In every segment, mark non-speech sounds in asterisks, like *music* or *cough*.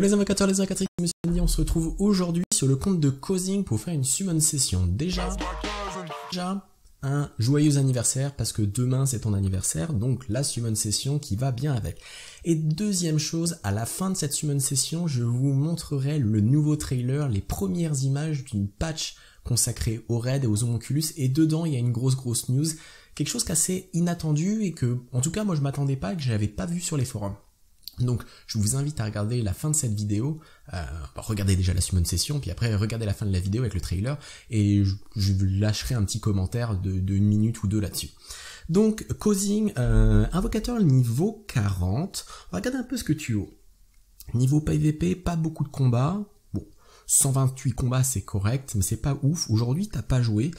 les invocateurs, les invocatrices, on se retrouve aujourd'hui sur le compte de Causing pour faire une summon session. Déjà, un joyeux anniversaire parce que demain c'est ton anniversaire, donc la summon session qui va bien avec. Et deuxième chose, à la fin de cette summon session, je vous montrerai le nouveau trailer, les premières images d'une patch consacrée au raid et aux homunculus, et dedans il y a une grosse grosse news, quelque chose qu'assez inattendu et que, en tout cas moi je m'attendais pas et que j'avais pas vu sur les forums. Donc je vous invite à regarder la fin de cette vidéo, euh, regardez déjà la summon session, puis après regardez la fin de la vidéo avec le trailer, et je, lâcherai un petit commentaire de, minute ou deux là-dessus. Donc causing, euh, invocateur niveau 40, on va regarder un peu ce que tu as. Niveau PVP, pas beaucoup de combats, bon, 128 combats c'est correct, mais c'est pas ouf, aujourd'hui t'as pas joué,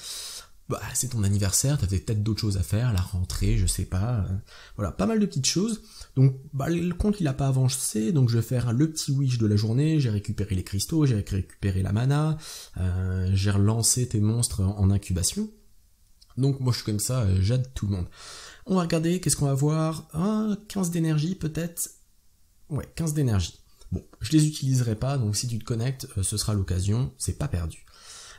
bah, c'est ton anniversaire, t'avais peut-être d'autres choses à faire, la rentrée, je sais pas. Euh, voilà, pas mal de petites choses. Donc bah, le compte il a pas avancé, donc je vais faire le petit wish de la journée, j'ai récupéré les cristaux, j'ai récupéré la mana, euh, j'ai relancé tes monstres en incubation. Donc moi je suis comme ça, euh, j'aide tout le monde. On va regarder, qu'est-ce qu'on va voir? Ah, 15 d'énergie peut-être? Ouais, 15 d'énergie. Bon, je les utiliserai pas, donc si tu te connectes, ce sera l'occasion, c'est pas perdu.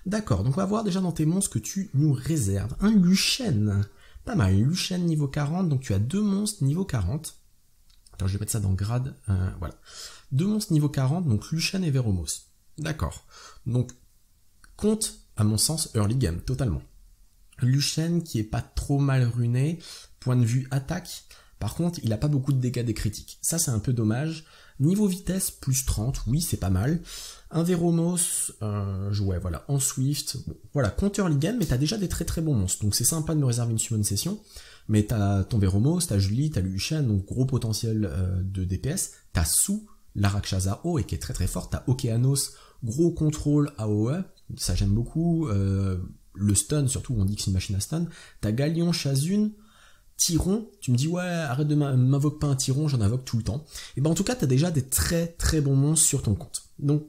D'accord, donc on va voir déjà dans tes monstres que tu nous réserves. Un Luchen, pas mal, Luchen niveau 40, donc tu as deux monstres niveau 40. Attends, je vais mettre ça dans grade, euh, voilà. Deux monstres niveau 40, donc Luchen et Veromos. D'accord. Donc, compte, à mon sens, early game, totalement. Luchen qui est pas trop mal runé, point de vue attaque, par contre, il a pas beaucoup de dégâts des critiques. Ça, c'est un peu dommage. Niveau vitesse, plus 30, oui, c'est pas mal. Un Veromos, euh, ouais, voilà, en Swift. voilà, compteur early game, mais t'as déjà des très très bons monstres. Donc c'est sympa de me réserver une summon session. Mais t'as ton Veromos, t'as Julie, t'as Lucien, donc gros potentiel euh, de DPS. T'as Sou, la Rakshasa O, et qui est très très forte. T'as Okeanos, gros contrôle AOE, ça j'aime beaucoup. Euh, le stun, surtout, on dit que c'est une machine à stun. T'as Galion, Chazune, Tyron, tu me dis ouais arrête de m'invoquer pas un Tyron, j'en invoque tout le temps. Et ben en tout cas t'as déjà des très très bons monstres sur ton compte. Donc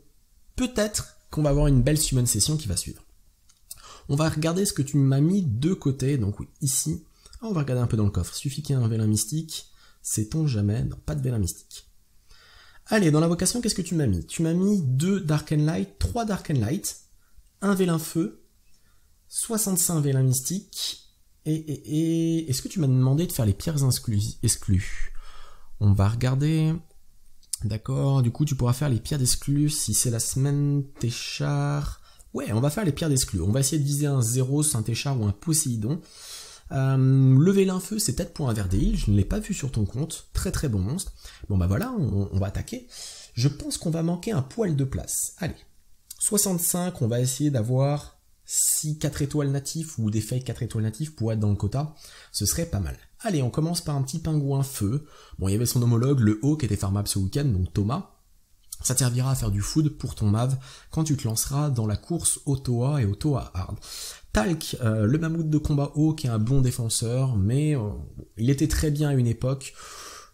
peut-être qu'on va avoir une belle summon session qui va suivre. On va regarder ce que tu m'as mis de côté, donc ici. Ah, on va regarder un peu dans le coffre. Suffit qu'il y ait un vélin mystique. Sait-on jamais? Non, pas de vélin mystique. Allez, dans l'invocation, qu'est-ce que tu m'as mis? Tu m'as mis deux Dark and Light, trois Dark and Light, un vélin feu, 65 vélins mystiques, et, est-ce que tu m'as demandé de faire les pierres exclues? On va regarder. D'accord, du coup tu pourras faire les pierres d'exclus si c'est la semaine Téchar. Ouais, on va faire les pierres d'exclus. On va essayer de viser un Zéros, un Téchar ou un Poséidon. Euh, lever l'infeu, c'est peut-être pour un Verdeil, je ne l'ai pas vu sur ton compte. Très très bon monstre. Bon bah voilà, on va attaquer. Je pense qu'on va manquer un poil de place. Allez. 65, on va essayer d'avoir si 4 étoiles natifs ou des fake 4 étoiles natifs pourraient être dans le quota, ce serait pas mal. Allez, on commence par un petit pingouin feu. Bon, il y avait son homologue, le haut, qui était farmable ce week-end, donc Thomas. Ça servira à faire du food pour ton MAV quand tu te lanceras dans la course Auto-A et Auto-A Hard. Talc, euh, le mammouth de combat haut qui est un bon défenseur, mais euh, il était très bien à une époque.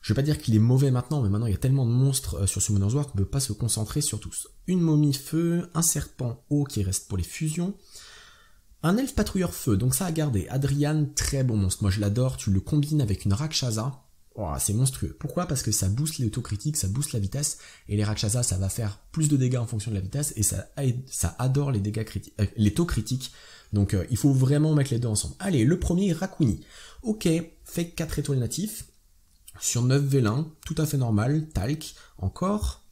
Je vais pas dire qu'il est mauvais maintenant, mais maintenant il y a tellement de monstres euh, sur Summoner's War qu'on peut pas se concentrer sur tous. Une momie feu, un serpent haut qui reste pour les fusions, un elfe patrouilleur feu, donc ça à garder. Adrian, très bon monstre. Moi je l'adore, tu le combines avec une Rakshasa. Oh, c'est monstrueux. Pourquoi? Parce que ça booste l'autocritique, ça booste la vitesse, et les Rakshasa, ça va faire plus de dégâts en fonction de la vitesse, et ça, ça adore les dégâts critiques, euh, les taux critiques. Donc euh, il faut vraiment mettre les deux ensemble. Allez, le premier, Rakuni. Ok, fait 4 étoiles natifs, sur 9 vélins, tout à fait normal, talc, encore.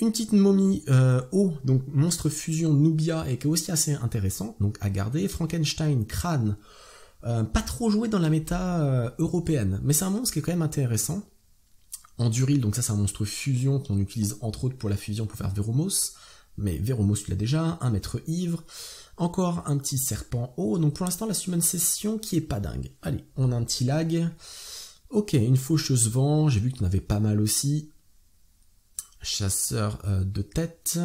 Une petite momie euh, haut, donc monstre fusion Nubia, et qui est aussi assez intéressant, donc à garder. Frankenstein, crâne, euh, pas trop joué dans la méta euh, européenne, mais c'est un monstre qui est quand même intéressant. Enduril, donc ça c'est un monstre fusion qu'on utilise entre autres pour la fusion pour faire Veromos, mais Veromos tu l'as déjà, un maître ivre, encore un petit serpent haut, donc pour l'instant la summon session qui est pas dingue. Allez, on a un petit lag. Ok, une faucheuse vent, j'ai vu qu'il y en pas mal aussi. Chasseur euh, de tête.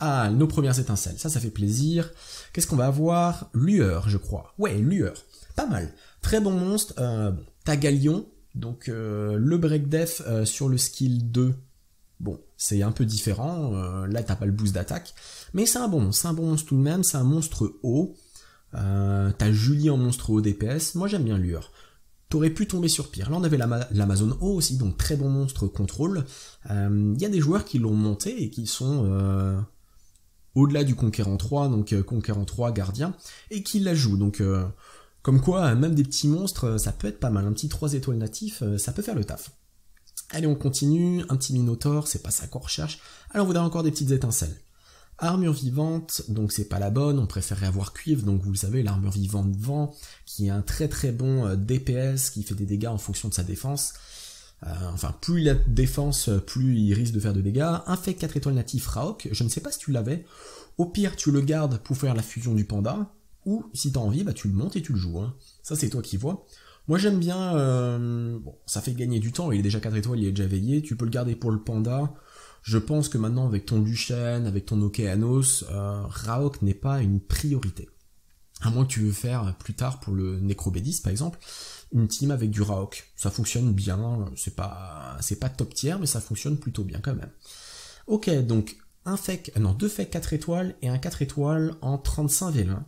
Ah, nos premières étincelles, ça, ça fait plaisir. Qu'est-ce qu'on va avoir? Lueur, je crois. Ouais, lueur. Pas mal. Très bon monstre. Euh, Tagalion, donc euh, le break def euh, sur le skill 2. Bon, c'est un peu différent. là, t'as pas le boost d'attaque. Mais c'est un bon C'est un bon monstre tout de même. C'est un monstre haut. t'as Julie en monstre haut DPS. Moi, j'aime bien Lueur T'aurais pu tomber sur pire. Là, on avait l'Amazon O aussi, donc très bon monstre contrôle. Il y a des joueurs qui l'ont monté et qui sont au-delà du Conquérant 3, donc Conquérant 3 gardien, et qui la jouent. Donc, comme quoi, même des petits monstres, ça peut être pas mal. Un petit 3 étoiles natif, ça peut faire le taf. Allez, on continue. Un petit Minotaur, c'est pas ça qu'on recherche. Alors, on voudrait encore des petites étincelles. Armure vivante, donc c'est pas la bonne, on préférerait avoir cuivre, donc vous le savez, l'armure vivante vent, qui est un très très bon euh, DPS, qui fait des dégâts en fonction de sa défense. Euh, enfin, plus il a de défense, plus il risque de faire de dégâts. Un fait 4 étoiles natif Raok, je ne sais pas si tu l'avais. Au pire, tu le gardes pour faire la fusion du panda, ou si t'as envie, bah tu le montes et tu le joues. Hein. Ça c'est toi qui vois. Moi j'aime bien, euh, bon, ça fait gagner du temps, il est déjà 4 étoiles, il est déjà veillé, tu peux le garder pour le panda. Je pense que maintenant avec ton Luchen, avec ton Okeanos, euh, Raok n'est pas une priorité. À moins que tu veux faire plus tard pour le Necrobédis par exemple, une team avec du Raok. Ça fonctionne bien, c'est pas c'est pas top tier, mais ça fonctionne plutôt bien quand même. Ok, donc un fake, non, deux fakes 4 étoiles et un 4 étoiles en 35 V1.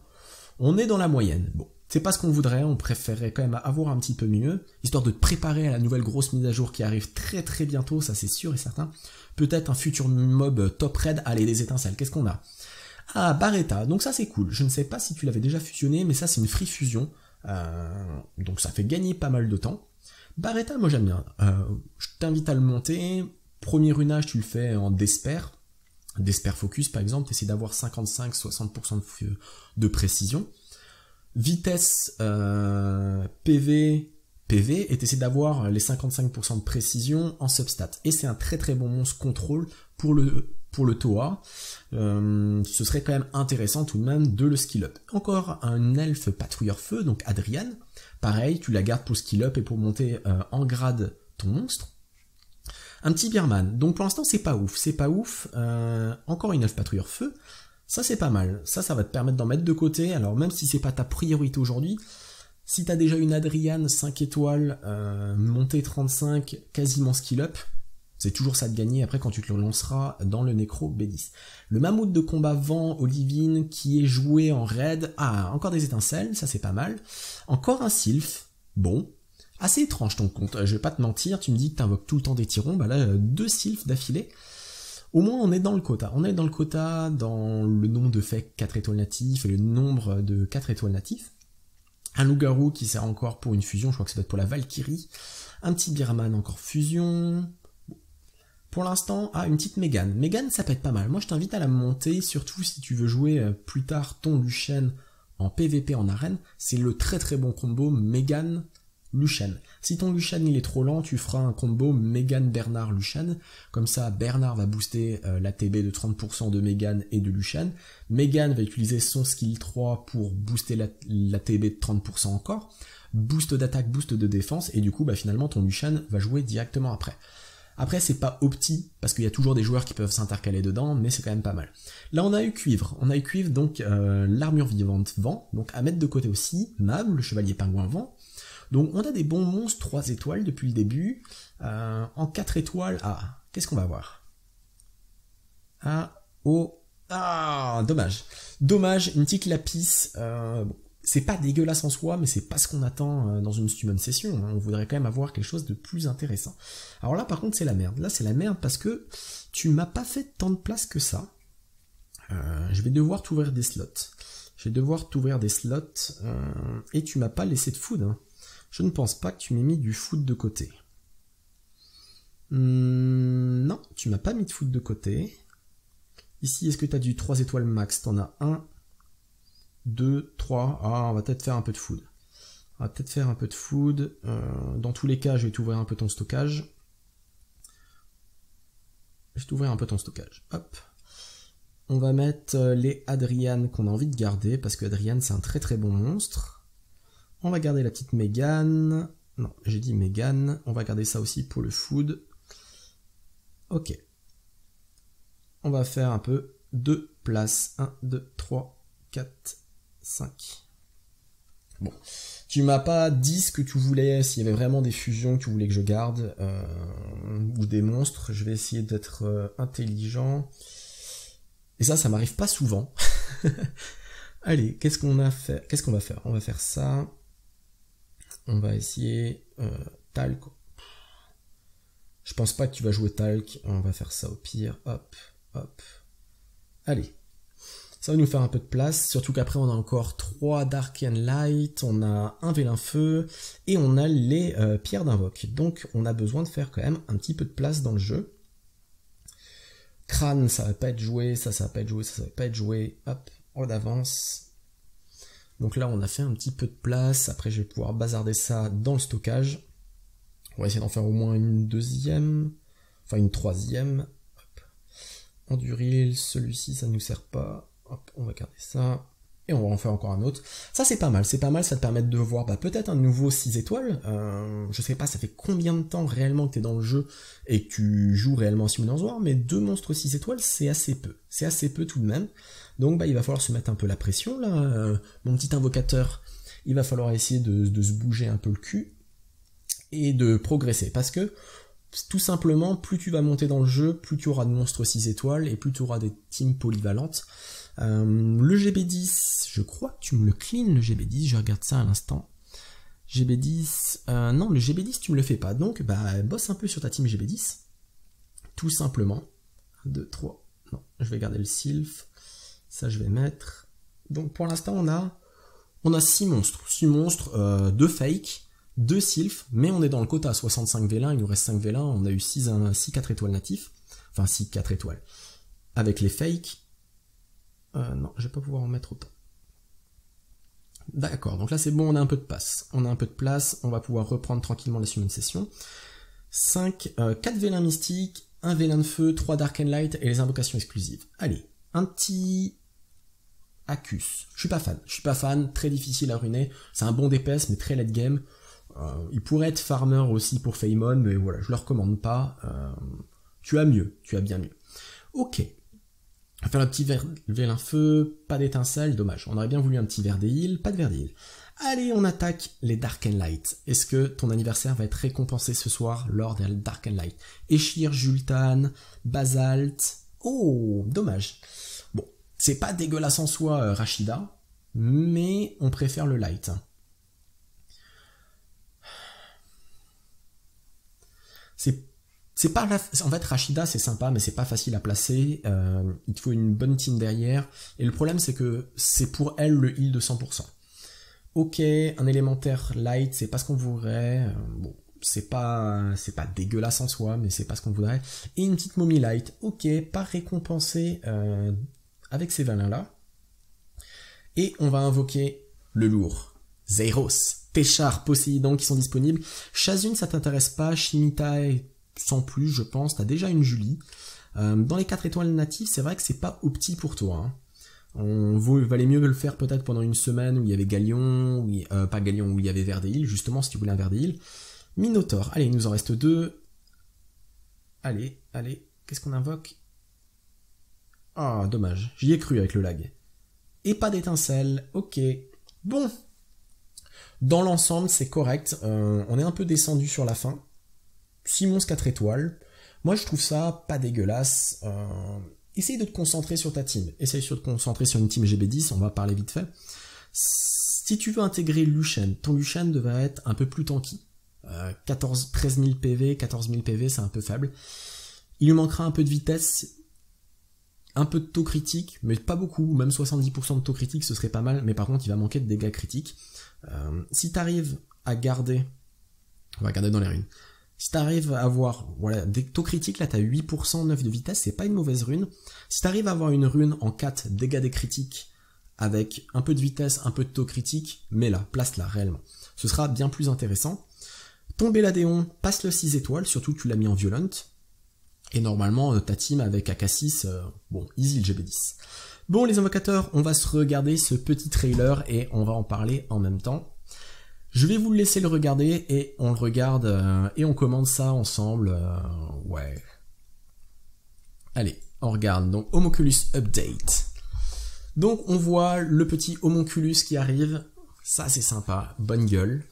On est dans la moyenne. Bon, c'est pas ce qu'on voudrait, on préférerait quand même avoir un petit peu mieux, histoire de te préparer à la nouvelle grosse mise à jour qui arrive très très bientôt, ça c'est sûr et certain. Peut-être un futur mob top raid, allez des étincelles, qu'est-ce qu'on a? Ah, Barretta, donc ça c'est cool, je ne sais pas si tu l'avais déjà fusionné, mais ça c'est une free fusion, euh, donc ça fait gagner pas mal de temps. Barretta, moi j'aime bien, euh, je t'invite à le monter, premier runage tu le fais en Desper, Desper Focus par exemple, essaies d'avoir 55-60% de précision vitesse euh, PV PV et essayer d'avoir les 55% de précision en substat. Et c'est un très très bon monstre contrôle pour le pour le Toa. Euh, ce serait quand même intéressant tout de même de le skill up. Encore un elfe patrouilleur feu, donc Adrian. Pareil, tu la gardes pour skill up et pour monter euh, en grade ton monstre. Un petit Birman. Donc pour l'instant c'est pas ouf, c'est pas ouf. encore une elfe patrouilleur feu. Ça c'est pas mal. Ça, va te permettre d'en mettre de côté. Alors même si c'est pas ta priorité aujourd'hui, si t'as déjà une Adriane 5 étoiles, euh, montée 35, quasiment skill up, c'est toujours ça de gagner après quand tu te le lanceras dans le Necro B10. Le mammouth de combat vent Olivine qui est joué en raid. Ah, encore des étincelles, ça c'est pas mal. Encore un sylph. Bon. Assez étrange ton compte, je vais pas te mentir, tu me dis que t'invoques tout le temps des tirons, bah là, deux sylphs d'affilée. Au moins, on est dans le quota. On est dans le quota dans le nombre de faits 4 étoiles natifs et le nombre de 4 étoiles natifs. Un loup-garou qui sert encore pour une fusion, je crois que ça doit être pour la Valkyrie. Un petit Birman encore fusion. Pour l'instant, ah, une petite Mégane. Mégane, ça peut être pas mal. Moi, je t'invite à la monter, surtout si tu veux jouer euh, plus tard ton Luchen en PVP en arène. C'est le très très bon combo Mégane Luchen. Si ton Luchen il est trop lent, tu feras un combo Megan Bernard Luchen. Comme ça, Bernard va booster euh, la TB de 30% de Megan et de Luchen. Megan va utiliser son skill 3 pour booster la, TB de 30% encore. Boost d'attaque, boost de défense, et du coup, bah, finalement, ton Luchen va jouer directement après. Après, c'est pas opti, parce qu'il y a toujours des joueurs qui peuvent s'intercaler dedans, mais c'est quand même pas mal. Là, on a eu cuivre. On a eu cuivre, donc euh, l'armure vivante vent, donc à mettre de côté aussi, Mab, le chevalier pingouin vent, donc on a des bons monstres 3 étoiles depuis le début. Euh, en 4 étoiles, ah, qu'est-ce qu'on va voir? Ah, oh, ah, dommage. Dommage, une petite lapis. Euh, c'est pas dégueulasse en soi, mais c'est pas ce qu'on attend euh, dans une summon session. Hein. On voudrait quand même avoir quelque chose de plus intéressant. Alors là, par contre, c'est la merde. Là, c'est la merde parce que tu m'as pas fait tant de place que ça. je vais devoir t'ouvrir des slots. Je vais devoir t'ouvrir des slots et tu m'as pas laissé de food. Hein. Je ne pense pas que tu m'aies mis du foot de côté. Hmm, non, tu m'as pas mis de foot de côté. Ici, est-ce que tu as du 3 étoiles max? T'en as 1, 2, 3. Ah, on va peut-être faire un peu de food. On va peut-être faire un peu de food. Euh, dans tous les cas, je vais t'ouvrir un peu ton stockage. Je vais t'ouvrir un peu ton stockage. Hop. On va mettre euh, les Adrian qu'on a envie de garder, parce que Adrian c'est un très très bon monstre. On va garder la petite Mégane. Non, j'ai dit Mégane. On va garder ça aussi pour le food. Ok. On va faire un peu deux places. 1, 2, 3, 4, 5. Bon. Tu m'as pas dit ce que tu voulais, s'il y avait vraiment des fusions que tu voulais que je garde, euh, ou des monstres. Je vais essayer d'être euh, intelligent. Et ça, ça m'arrive pas souvent. *laughs* Allez, qu'est-ce qu'on a fait? Qu'est-ce qu'on va faire? On va faire ça. On va essayer euh, Talc. Je pense pas que tu vas jouer Talc, on va faire ça au pire. Hop, hop. Allez. Ça va nous faire un peu de place, surtout qu'après on a encore 3 Dark and Light, on a un Vélin Feu, et on a les euh, pierres d'invoque. Donc on a besoin de faire quand même un petit peu de place dans le jeu. Crâne, ça va pas être joué, ça, ça va pas être joué, ça, ça va pas être joué. Hop, on avance. Donc là, on a fait un petit peu de place. Après, je vais pouvoir bazarder ça dans le stockage. On va essayer d'en faire au moins une deuxième. Enfin, une troisième. Enduril, celui-ci, ça ne nous sert pas. On va garder ça et on va en faire encore un autre. Ça c'est pas mal, c'est pas mal, ça te permet de voir bah, peut-être un nouveau 6 étoiles. Euh, je sais pas, ça fait combien de temps réellement que tu es dans le jeu et que tu joues réellement Simon War, mais deux monstres 6 étoiles c'est assez peu. C'est assez peu tout de même. Donc bah il va falloir se mettre un peu la pression là. Euh, mon petit invocateur, il va falloir essayer de, se bouger un peu le cul et de progresser. Parce que tout simplement, plus tu vas monter dans le jeu, plus tu auras de monstres 6 étoiles et plus tu auras des teams polyvalentes. Euh, le GB10, je crois que tu me le clean le GB10, je regarde ça à l'instant. GB10, euh, non, le GB10 tu me le fais pas, donc bah bosse un peu sur ta team GB10, tout simplement. 1, 2, 3, non, je vais garder le sylph, ça je vais mettre. Donc pour l'instant on a on a 6 monstres, 6 monstres, euh, 2 fake, 2 sylph, mais on est dans le quota 65 V1, il nous reste 5 V1, on a eu 6, 6 4 étoiles natifs, enfin 6 4 étoiles. Avec les fakes, euh, non, je vais pas pouvoir en mettre autant. D'accord, donc là c'est bon, on a un peu de place. On a un peu de place, on va pouvoir reprendre tranquillement la summon session. 5, 4 vélins mystiques, 1 vélin de feu, 3 dark and light et les invocations exclusives. Allez, un petit Acus. Je suis pas fan, je suis pas fan, très difficile à ruiner. C'est un bon DPS mais très late game. Euh, il pourrait être farmer aussi pour Feymon, mais voilà, je le recommande pas. Euh, tu as mieux, tu as bien mieux. Ok, on va faire un petit vélin feu, pas d'étincelle, dommage. On aurait bien voulu un petit verre des pas de verre des Allez, on attaque les Dark and Light. Est-ce que ton anniversaire va être récompensé ce soir lors des Dark and Light? Échir, Jultan, Basalt. Oh, dommage. C'est pas dégueulasse en soi, euh, Rachida, mais on préfère le light. C'est c'est pas en fait Rachida c'est sympa mais c'est pas facile à placer. Euh, il te faut une bonne team derrière et le problème c'est que c'est pour elle le heal de 100%. Ok, un élémentaire light c'est pas ce qu'on voudrait. Euh, bon, c'est pas c'est pas dégueulasse en soi mais c'est pas ce qu'on voudrait. Et une petite momie light. Ok, pas récompensée avec ces valins là. Et on va invoquer le lourd. Zeiros, Téchar, Poséidon qui sont disponibles. Chazune ça t'intéresse pas, Shimita sans plus, je pense. T'as déjà une Julie. Euh, dans les 4 étoiles natives, c'est vrai que c'est pas opti pour toi. Hein. On valait mieux le faire peut-être pendant une semaine où il y avait Galion, euh, pas Galion, où il y avait Verdeil, justement si tu voulais un Verdeil. Minotaur, allez, il nous en reste deux. Allez, allez, qu'est-ce qu'on invoque? Ah, dommage, j'y ai cru avec le lag. Et pas d'étincelle, ok. Bon. Dans l'ensemble, c'est correct. Euh, on est un peu descendu sur la fin. Simons 4 étoiles. Moi, je trouve ça pas dégueulasse. Euh, essaye de te concentrer sur ta team. Essaye de te concentrer sur une team GB10, on va parler vite fait. Si tu veux intégrer Lucian, ton Lucian devrait être un peu plus tanky. 14, 13 000 PV, 14 000 PV, c'est un peu faible. Il lui manquera un peu de vitesse, un peu de taux critique, mais pas beaucoup, même 70% de taux critique, ce serait pas mal, mais par contre, il va manquer de dégâts critiques. Euh, si tu arrives à garder, on va garder dans les runes, si t'arrives à avoir, voilà, des taux critiques, là t'as 8% 9 de vitesse, c'est pas une mauvaise rune. Si t'arrives à avoir une rune en 4 dégâts des critiques, avec un peu de vitesse, un peu de taux critique, mets-la, place-la réellement. Ce sera bien plus intéressant. Ton Béladéon passe le 6 étoiles, surtout tu l'as mis en violent. Et normalement, euh, ta team avec AK6, euh, bon, easy le GB10. Bon les invocateurs, on va se regarder ce petit trailer et on va en parler en même temps. Je vais vous laisser le regarder et on le regarde euh, et on commande ça ensemble. Ouais. Allez, on regarde. Donc Homunculus Update. Donc on voit le petit Homunculus qui arrive. Ça c'est sympa. Bonne gueule.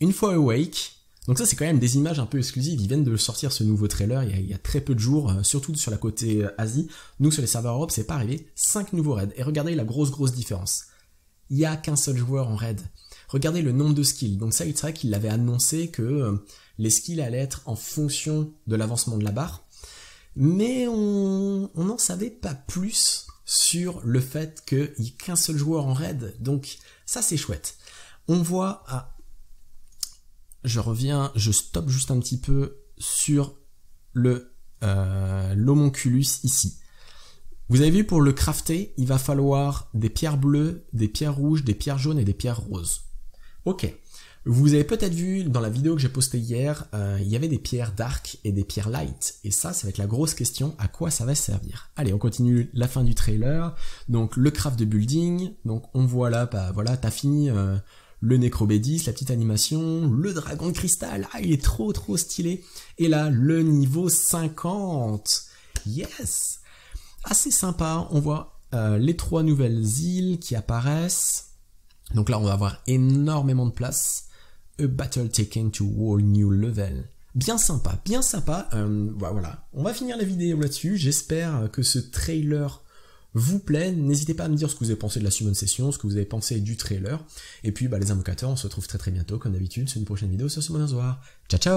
Une fois awake. Donc ça c'est quand même des images un peu exclusives. Ils viennent de sortir ce nouveau trailer il y a, y très peu de jours, euh, surtout sur la côté Asie. Nous sur les serveurs Europe c'est pas arrivé. 5 nouveaux raids. Et regardez la grosse grosse différence. Il n'y a qu'un seul joueur en raid. regardez le nombre de skills. Donc ça, il serait qu'il avait annoncé que euh, les skills allaient être en fonction de l'avancement de la barre. Mais on n'en savait pas plus sur le fait qu'il n'y ait qu'un seul joueur en raid. Donc ça, c'est chouette. On voit... Ah, je reviens, je stoppe juste un petit peu sur le euh, ici. Vous avez vu pour le crafter, il va falloir des pierres bleues, des pierres rouges, des pierres jaunes et des pierres roses. Ok. Vous avez peut-être vu dans la vidéo que j'ai postée hier, euh, il y avait des pierres dark et des pierres light. Et ça, ça va être la grosse question, à quoi ça va servir? Allez, on continue la fin du trailer. Donc le craft de building. Donc on voit là, bah voilà, t'as fini euh, le Necrobédis, la petite animation, le dragon de cristal, ah il est trop trop stylé. Et là, le niveau 50. Yes Assez sympa, on voit euh, les trois nouvelles îles qui apparaissent. Donc là, on va avoir énormément de place. A battle taken to all new level. Bien sympa, bien sympa. Euh, voilà, on va finir la vidéo là-dessus. J'espère que ce trailer vous plaît. N'hésitez pas à me dire ce que vous avez pensé de la Summon Session, ce que vous avez pensé du trailer. Et puis, bah, les invocateurs, on se retrouve très très bientôt, comme d'habitude, sur une prochaine vidéo sur Summon Ciao, ciao